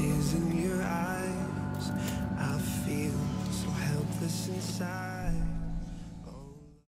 tears in your eyes. I feel so helpless inside.